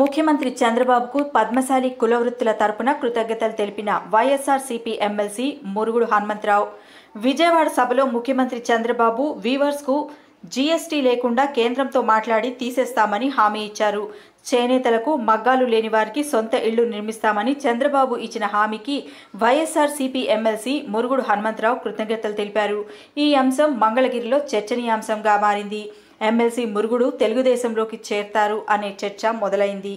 ముఖ్యమంత్రి చంద్రబాబుకు పద్మశాలి కులవృత్తుల తరపున కృతజ్ఞతలు తెలిపిన వైఎస్ఆర్సీపీ ఎమ్మెల్సీ మురుగుడు హనుమంతరావు. విజయవాడ సభలో ముఖ్యమంత్రి చంద్రబాబు వీవర్స్కు జీఎస్టీ లేకుండా కేంద్రంతో మాట్లాడి తీసేస్తామని హామీ ఇచ్చారు. చేనేతలకు మగ్గాలు లేని వారికి సొంత ఇళ్ళు నిర్మిస్తామని చంద్రబాబు ఇచ్చిన హామీకి వైఎస్ఆర్సీపీ ఎమ్మెల్సీ మురుగుడు హనుమంతరావు కృతజ్ఞతలు తెలిపారు. ఈ అంశం మంగళగిరిలో చర్చనీయాంశంగా మారింది. ఎమ్మెల్సీ మురుగుడు తెలుగుదేశంలోకి చేరతారు అనే చర్చ మొదలైంది.